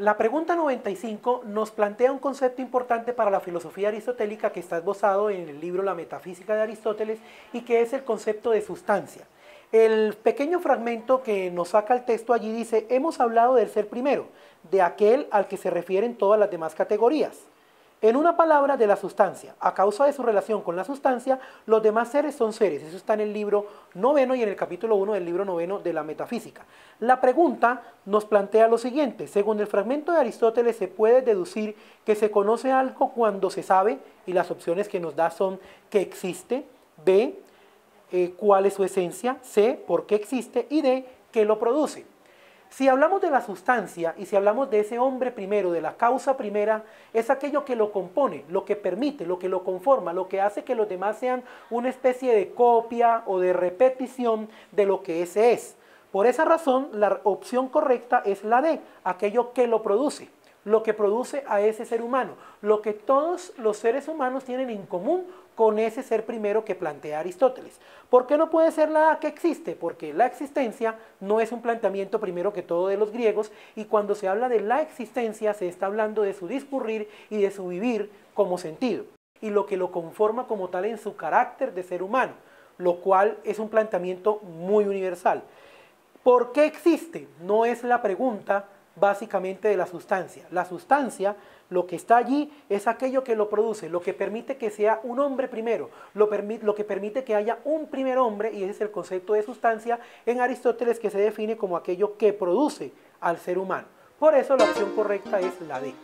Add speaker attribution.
Speaker 1: La pregunta 95 nos plantea un concepto importante para la filosofía aristotélica que está esbozado en el libro La Metafísica de Aristóteles y que es el concepto de sustancia. El pequeño fragmento que nos saca el texto allí dice, hemos hablado del ser primero, de aquel al que se refieren todas las demás categorías. En una palabra, de la sustancia. A causa de su relación con la sustancia, los demás seres son seres. Eso está en el libro noveno y en el capítulo 1 del libro noveno de la metafísica. La pregunta nos plantea lo siguiente. Según el fragmento de Aristóteles, se puede deducir que se conoce algo cuando se sabe, y las opciones que nos da son que existe, B, eh, cuál es su esencia, C, por qué existe, y D, qué lo produce. Si hablamos de la sustancia y si hablamos de ese hombre primero, de la causa primera, es aquello que lo compone, lo que permite, lo que lo conforma, lo que hace que los demás sean una especie de copia o de repetición de lo que ese es. Por esa razón, la opción correcta es la D, aquello que lo produce, lo que produce a ese ser humano, lo que todos los seres humanos tienen en común con ese ser primero que plantea Aristóteles. ¿Por qué no puede ser la que existe? Porque la existencia no es un planteamiento primero que todo de los griegos y cuando se habla de la existencia se está hablando de su discurrir y de su vivir como sentido y lo que lo conforma como tal en su carácter de ser humano, lo cual es un planteamiento muy universal. ¿Por qué existe? No es la pregunta básicamente de la sustancia. La sustancia lo que está allí es aquello que lo produce, lo que permite que sea un hombre primero, lo, lo, que permite que haya un primer hombre, y ese es el concepto de sustancia en Aristóteles que se define como aquello que produce al ser humano. Por eso la opción correcta es la D.